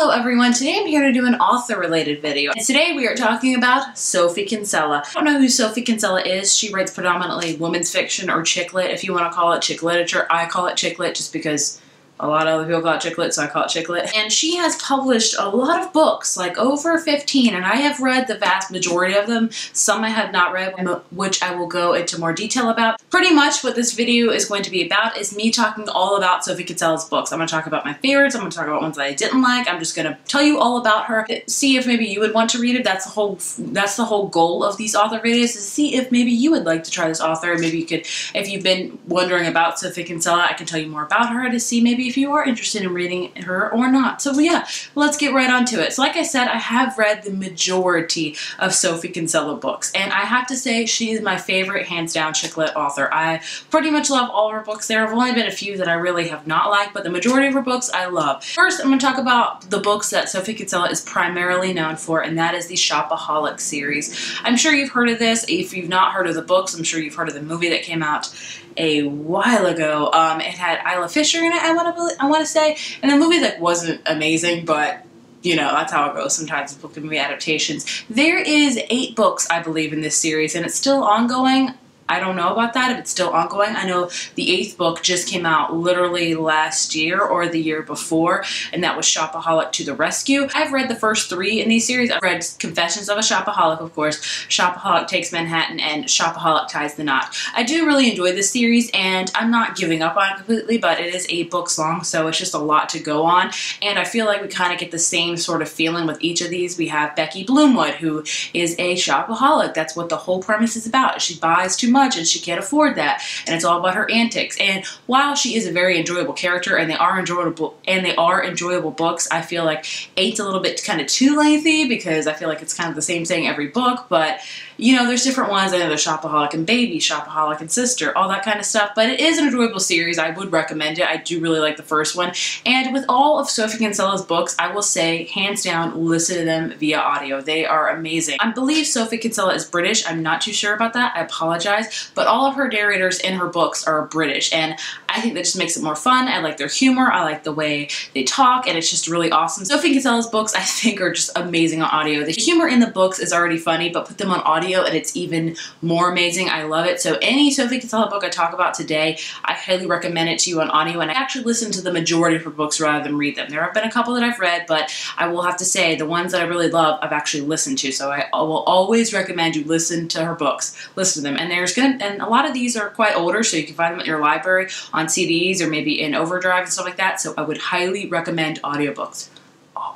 Hello everyone, today I'm here to do an author related video. And today we are talking about Sophie Kinsella. I don't know who Sophie Kinsella is. She writes predominantly women's fiction or chick lit if you want to call it chick literature. I call it chick lit just because a lot of other people call it chick so I call it chick. And she has published a lot of books, like over 15, and I have read the vast majority of them. Some I have not read, which I will go into more detail about. Pretty much what this video is going to be about is me talking all about Sophie Kinsella's books. I'm going to talk about my favorites, I'm going to talk about ones that I didn't like, I'm just going to tell you all about her, see if maybe you would want to read it. That's the whole that's the whole goal of these author videos, is to see if maybe you would like to try this author. Maybe you could, if you've been wondering about Sophie Kinsella, I can tell you more about her to see maybe if you are interested in reading her or not. So yeah, let's get right on to it. So like I said, I have read the majority of Sophie Kinsella books, and I have to say she is my favorite hands down chick lit author. I pretty much love all her books. There have only been a few that I really have not liked, but the majority of her books I love. First, I'm going to talk about the books that Sophie Kinsella is primarily known for, and that is the Shopaholic series. I'm sure you've heard of this. If you've not heard of the books, I'm sure you've heard of the movie that came out a while ago. Um, it had Isla Fisher in it, I want to I want to say, and the movie like wasn't amazing, but you know, that's how it goes sometimes with book and movie adaptations. There is eight books, I believe, in this series, and it's still ongoing. I don't know about that if it's still ongoing. I know the eighth book just came out literally last year or the year before, and that was Shopaholic to the Rescue. I've read the first three in these series. I've read Confessions of a Shopaholic, of course, Shopaholic Takes Manhattan, and Shopaholic Ties the Knot. I do really enjoy this series, and I'm not giving up on it completely, but it is eight books long, so it's just a lot to go on, and I feel like we kind of get the same sort of feeling with each of these. We have Becky Bloomwood, who is a shopaholic. That's what the whole premise is about. She buys too much much and she can't afford that. And it's all about her antics. And while she is a very enjoyable character and they are enjoyable and they are enjoyable books, I feel like eight's a little bit kind of too lengthy because I feel like it's kind of the same thing every book. But you know, there's different ones. I know there's Shopaholic and Baby, Shopaholic and Sister, all that kind of stuff. But it is an enjoyable series. I would recommend it. I do really like the first one. And with all of Sophie Kinsella's books, I will say, hands down, listen to them via audio. They are amazing. I believe Sophie Kinsella is British. I'm not too sure about that. I apologize. But all of her narrators in her books are British. And I think that just makes it more fun. I like their humor. I like the way they talk. And it's just really awesome. Sophie Kinsella's books, I think, are just amazing on audio. The humor in the books is already funny, but put them on audio and it's even more amazing. I love it. So any Sophie Kinsella book I talk about today, I highly recommend it to you on audio and I actually listen to the majority of her books rather than read them. There have been a couple that I've read, but I will have to say the ones that I really love, I've actually listened to. So I will always recommend you listen to her books, listen to them. And there's gonna, and a lot of these are quite older, so you can find them at your library on CDs or maybe in Overdrive and stuff like that. So I would highly recommend audiobooks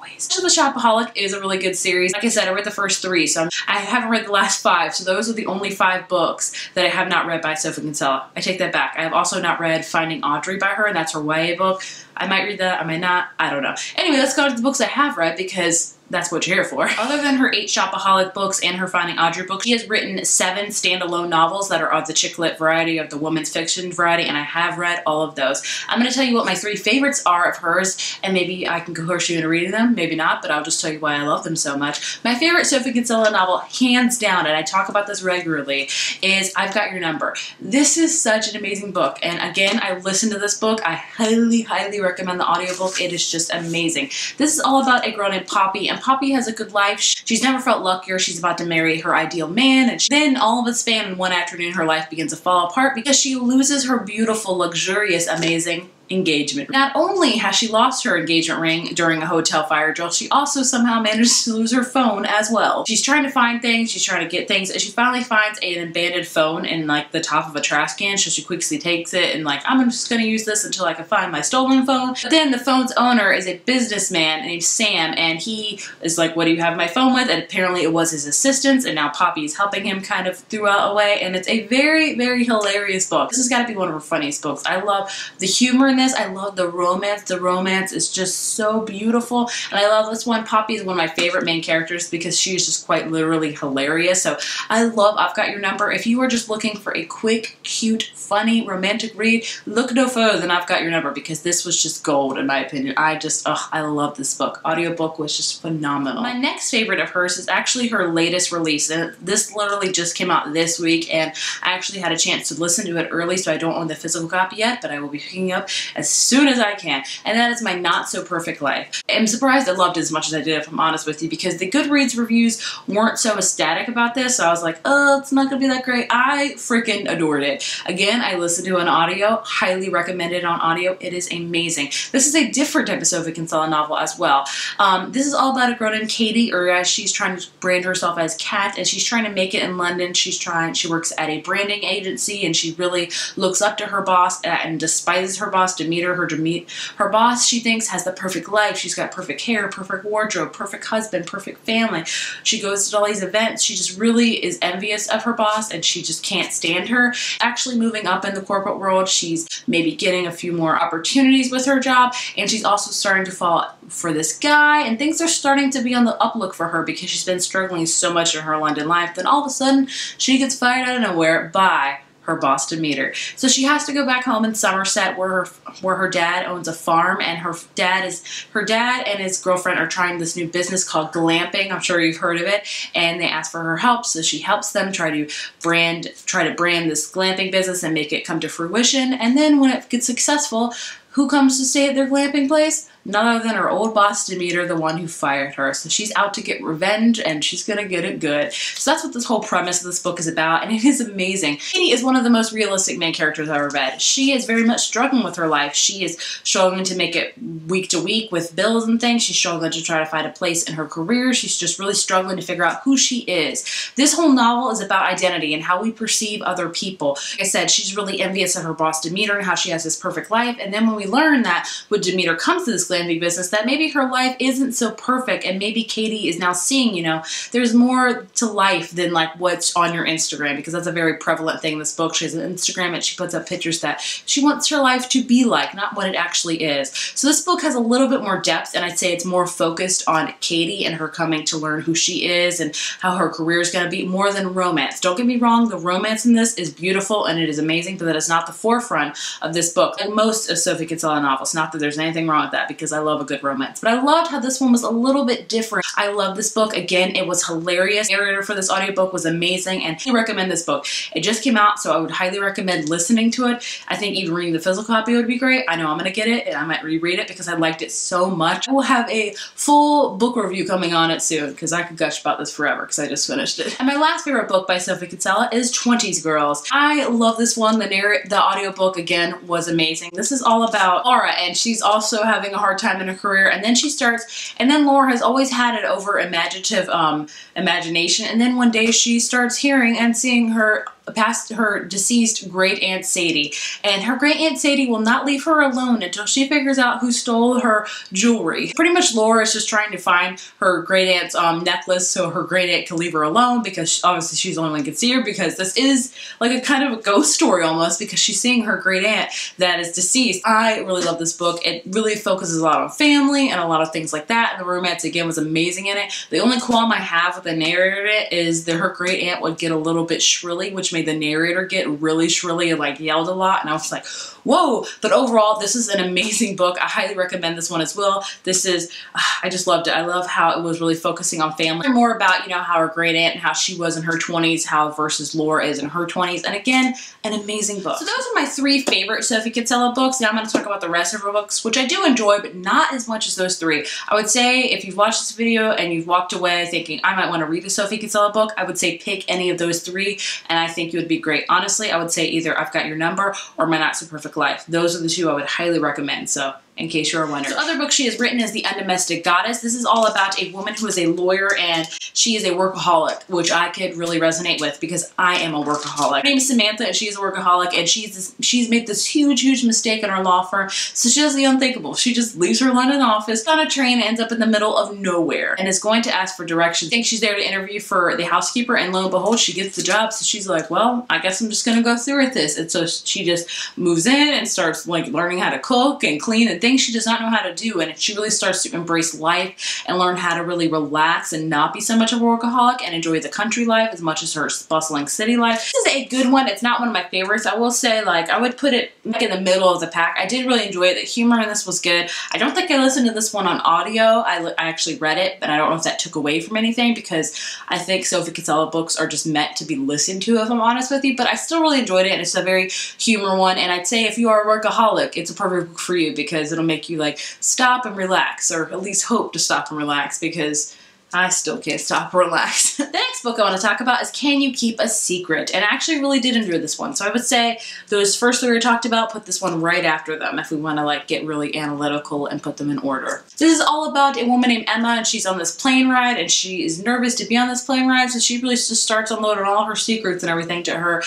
always. The Shopaholic is a really good series. Like I said, I read the first three, so I haven't read the last five, so those are the only five books that I have not read by Sophie Kinsella. I take that back. I have also not read Finding Audrey by her, and that's her YA book. I might read that, I might not, I don't know. Anyway, let's go to the books I have read because that's what you're here for. Other than her eight Shopaholic books and her Finding Audrey book, she has written seven standalone novels that are of the chick lit variety, of the women's fiction variety, and I have read all of those. I'm going to tell you what my three favorites are of hers, and maybe I can coerce you into reading them, maybe not, but I'll just tell you why I love them so much. My favorite Sophie Kinsella novel, hands down, and I talk about this regularly, is I've Got Your Number. This is such an amazing book, and again, I listened to this book. I highly, highly recommend the audiobook. It is just amazing. This is all about a girl named Poppy, and Poppy has a good life. She's never felt luckier. She's about to marry her ideal man, and then all of a span in one afternoon, her life begins to fall apart because she loses her beautiful, luxurious, amazing engagement. Not only has she lost her engagement ring during a hotel fire drill, she also somehow managed to lose her phone as well. She's trying to find things, she's trying to get things, and she finally finds an abandoned phone in like the top of a trash can, so she quickly takes it and like, I'm just gonna use this until I can find my stolen phone. But then the phone's owner is a businessman named Sam, and he is like, what do you have my phone with? And apparently it was his assistant's, and now Poppy is helping him kind of throughout a way, and it's a very, very hilarious book. This has got to be one of her funniest books. I love the humor in this. I love the romance. The romance is just so beautiful. And I love this one. Poppy is one of my favorite main characters because she is just quite literally hilarious. So I love I've Got Your Number. If you are just looking for a quick, cute, funny, romantic read, look no further than I've Got Your Number because this was just gold in my opinion. I just, oh, I love this book. Audiobook was just phenomenal. My next favorite of hers is actually her latest release. And this literally just came out this week and I actually had a chance to listen to it early so I don't own the physical copy yet, but I will be picking up as soon as I can. And that is my not so perfect life. I'm surprised I loved it as much as I did, if I'm honest with you, because the Goodreads reviews weren't so ecstatic about this. So I was like, oh, it's not gonna be that great. I freaking adored it. Again, I listened to an audio, highly recommended on audio. It is amazing. This is a different type of Sophie Kinsella novel as well. Um, this is all about a girl named Katie, or as she's trying to brand herself as Kat, and she's trying to make it in London. She's trying, she works at a branding agency, and she really looks up to her boss uh, and despises her boss, Demeter. Her, Demet her boss, she thinks, has the perfect life. She's got perfect hair, perfect wardrobe, perfect husband, perfect family. She goes to all these events. She just really is envious of her boss, and she just can't stand her. Actually moving up in the corporate world, she's maybe getting a few more opportunities with her job, and she's also starting to fall for this guy, and things are starting to be on the uplook for her because she's been struggling so much in her London life. Then all of a sudden, she gets fired out of nowhere by her boss Demeter. So she has to go back home in Somerset where her where her dad owns a farm and her dad is her dad and his girlfriend are trying this new business called glamping. I'm sure you've heard of it and they ask for her help so she helps them try to brand try to brand this glamping business and make it come to fruition and then when it gets successful who comes to stay at their glamping place? None other than her old boss Demeter, the one who fired her. So she's out to get revenge and she's gonna get it good. So that's what this whole premise of this book is about and it is amazing. Katie is one of the most realistic main characters I've ever read. She is very much struggling with her life. She is struggling to make it week to week with bills and things. She's struggling to try to find a place in her career. She's just really struggling to figure out who she is. This whole novel is about identity and how we perceive other people. Like I said, she's really envious of her boss Demeter and how she has this perfect life. And then when we learn that when Demeter comes to this glamping business that maybe her life isn't so perfect and maybe Katie is now seeing, you know, there's more to life than like what's on your Instagram because that's a very prevalent thing in this book. She has an Instagram and she puts up pictures that she wants her life to be like, not what it actually is. So this book has a little bit more depth and I'd say it's more focused on Katie and her coming to learn who she is and how her career is going to be more than romance. Don't get me wrong, the romance in this is beautiful and it is amazing, but that is not the forefront of this book and most of Sophie Kinsella novels. Not that there's anything wrong with that because I love a good romance. But I loved how this one was a little bit different. I love this book. Again, it was hilarious. The narrator for this audiobook was amazing and I recommend this book. It just came out, so I would highly recommend listening to it. I think even reading the physical copy would be great. I know I'm going to get it and I might reread it because I liked it so much. We'll have a full book review coming on it soon because I could gush about this forever because I just finished it. And my last favorite book by Sophie Kinsella is 20s Girls. I love this one. The narrative, the audiobook again was amazing. This is all about Laura and she's also having a hard time in her career and then she starts and then Laura has always had an over imaginative um, imagination and then one day she starts hearing and seeing her past her deceased great aunt Sadie. And her great aunt Sadie will not leave her alone until she figures out who stole her jewelry. Pretty much Laura is just trying to find her great aunt's um, necklace so her great aunt can leave her alone because obviously she's the only one who can see her because this is like a kind of a ghost story almost because she's seeing her great aunt that is deceased. I really love this book. It really focuses a lot on family and a lot of things like that. And the romance again was amazing in it. The only qualm I have with the narrator is that her great aunt would get a little bit shrilly, which made the narrator get really shrilly and like yelled a lot. And I was like, whoa. But overall, this is an amazing book. I highly recommend this one as well. This is, ah, I just loved it. I love how it was really focusing on family. More about, you know, how her great aunt and how she was in her 20s, how versus Laura is in her 20s. And again, an amazing book. So those are my three favorite Sophie Kinsella books. Now I'm going to talk about the rest of her books, which I do enjoy, but not as much as those three. I would say if you've watched this video and you've walked away thinking, I might want to read a Sophie Kinsella book, I would say pick any of those three, and I think you would be great. Honestly, I would say either I've Got Your Number or My Not So Perfect Life. Those are the two I would highly recommend. So in case you are wondering. The other book she has written is The Undomestic Goddess. This is all about a woman who is a lawyer and she is a workaholic, which I could really resonate with because I am a workaholic. Her name is Samantha and she's a workaholic and she's she's made this huge, huge mistake in her law firm. So she does the unthinkable. She just leaves her London office on a train, ends up in the middle of nowhere and is going to ask for directions. I think she's there to interview for the housekeeper and lo and behold, she gets the job. So she's like, well, I guess I'm just going to go through with this. And so she just moves in and starts like learning how to cook and clean and things she does not know how to do. And she really starts to embrace life and learn how to really relax and not be so much of a workaholic and enjoy the country life as much as her bustling city life. This is a good one. It's not one of my favorites. I will say, like, I would put it like in the middle of the pack. I did really enjoy it. The humor in this was good. I don't think I listened to this one on audio. I, I actually read it, but I don't know if that took away from anything because I think Sophie Kinsella books are just meant to be listened to, if I'm honest with you. But I still really enjoyed it, and it's a very humor one. And I'd say if you are a workaholic, it's a perfect book for you because it'll make you like stop and relax, or at least hope to stop and relax because I still can't stop relax. the next book I want to talk about is Can You Keep a Secret? And I actually really did enjoy this one. So I would say those first three we talked about, put this one right after them if we want to like get really analytical and put them in order. This is all about a woman named Emma and she's on this plane ride and she is nervous to be on this plane ride. So she really just starts unloading all her secrets and everything to her,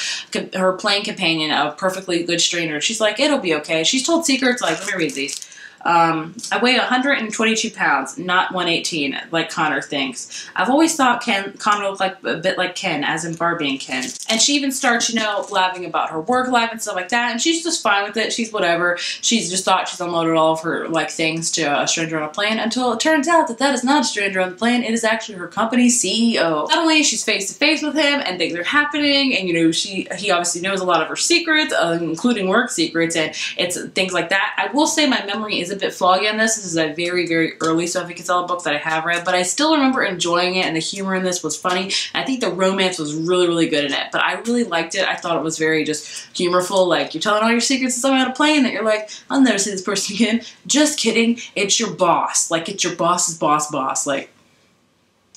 her plane companion, a perfectly good stranger. She's like, it'll be okay. She's told secrets like, let me read these. Um, I weigh 122 pounds, not 118, like Connor thinks. I've always thought Ken, Connor looked like a bit like Ken, as in Barbie and Ken. And she even starts, you know, laughing about her work life and stuff like that. And she's just fine with it. She's whatever. She's just thought she's unloaded all of her like things to a stranger on a plane until it turns out that that is not a stranger on the plane. It is actually her company's CEO. Only she's face to face with him and things are happening, and you know, she he obviously knows a lot of her secrets, uh, including work secrets, and it's things like that. I will say my memory is a bit foggy on this. This is a very, very early Sophie Kinsella book that I have read, but I still remember enjoying it and the humor in this was funny. I think the romance was really, really good in it, but I really liked it. I thought it was very just humorful. Like you're telling all your secrets to someone on a plane that you're like, I'll never see this person again. Just kidding. It's your boss. Like it's your boss's boss boss. Like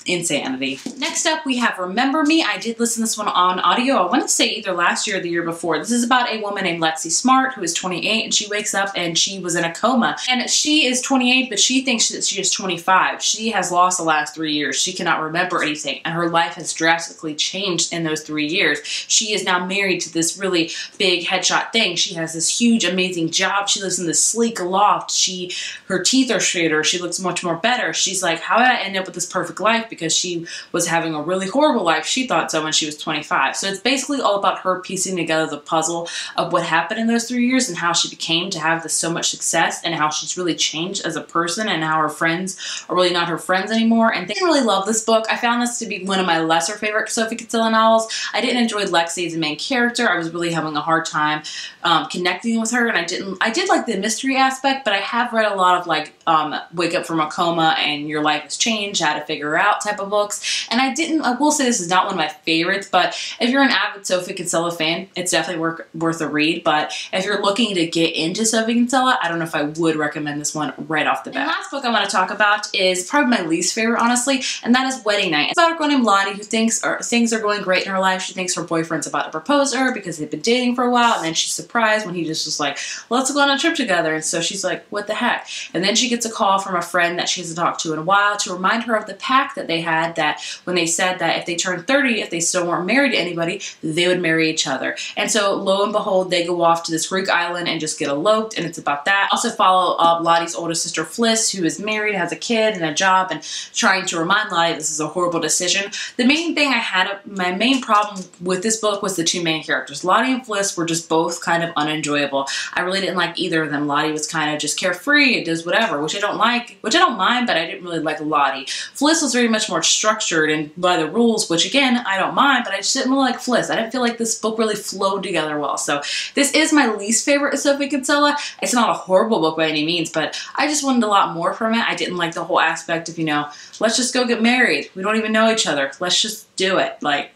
insanity. Next up, we have Remember Me. I did listen to this one on audio. I want to say either last year or the year before. This is about a woman named Lexi Smart who is 28 and she wakes up and she was in a coma. And she is 28, but she thinks that she is 25. She has lost the last three years. She cannot remember anything and her life has drastically changed in those three years. She is now married to this really big headshot thing. She has this huge, amazing job. She lives in this sleek loft. She, her teeth are straighter. She looks much more better. She's like, how did I end up with this perfect life? Because she was having a really horrible life. She thought so when she was 25. So it's basically all about her piecing together the puzzle of what happened in those three years and how she became to have this so much success and how she's really changed as a person and how her friends are really not her friends anymore. And they really love this book. I found this to be one of my lesser favorite Sophie Kinsella novels. I didn't enjoy Lexi as main character. I was really having a hard time um, connecting with her and I didn't, I did like the mystery aspect, but I have read a lot of like um, Wake Up From a Coma and Your Life Has Changed, How to Figure Out type of books. And I didn't, I will say this is not one of my favorites, but if you're an avid Sophie Kinsella fan, it's definitely worth, worth a read. But if you're looking to get into Sophie Kinsella, I don't know if I would recommend this one right off the bat. And the last book I want to talk about is probably my least favorite, honestly, and that is Wedding Night. It's about a girl named Lottie who thinks or, things are going great in her life. She thinks her boyfriend's about to propose to her because they've been dating for a while, and then she's surprised when he just was like, let's go on a trip together. And so she's like, what the heck? And then she gets a call from a friend that she hasn't talked to in a while to remind her of the pact that they had that when they said that if they turned 30, if they still weren't married to anybody, they would marry each other. And so lo and behold, they go off to this Greek island and just get eloped and it's about that. Also follow up Lottie's older sister Fliss, who is married, has a kid and a job and trying to remind Lottie this is a horrible decision. The main thing I had, my main problem with this book was the two main characters. Lottie and Fliss were just both kind of unenjoyable. I really didn't like either of them. Lottie was kind of just carefree, it does whatever, which I don't like, which I don't mind, but I didn't really like Lottie. Fliss was very much more structured and by the rules, which again, I don't mind, but I just didn't like Fliss. I didn't feel like this book really flowed together well. So this is my least favorite Sophie Kinsella. It's not a horrible book by any means, but I just wanted a lot more from it. I didn't like the whole aspect of, you know, let's just go get married. We don't even know each other. Let's just do it. Like,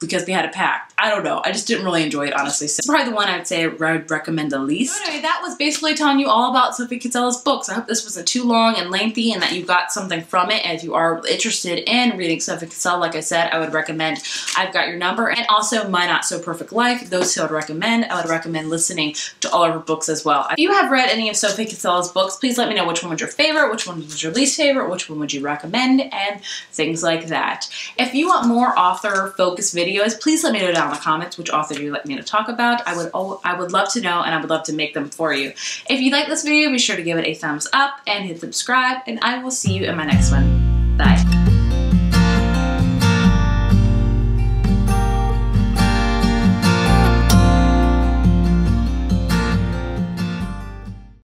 because we had a pact. I don't know. I just didn't really enjoy it, honestly. So it's probably the one I'd say I would recommend the least. Anyway, that was basically telling you all about Sophie Kinsella's books. I hope this wasn't too long and lengthy and that you got something from it. If you are interested in reading Sophie Kinsella, like I said, I would recommend I've Got Your Number and also My Not So Perfect Life. Those two I would recommend. I would recommend listening to all of her books as well. If you have read any of Sophie Kinsella's books, please let me know which one was your favorite, which one was your least favorite, which one would you recommend, and things like that. If you want more author-focused videos, please let me know down in the comments which author author you like me to talk about. I would I would love to know and I would love to make them for you. If you like this video, be sure to give it a thumbs up and hit subscribe and I will see you in my next one. Bye.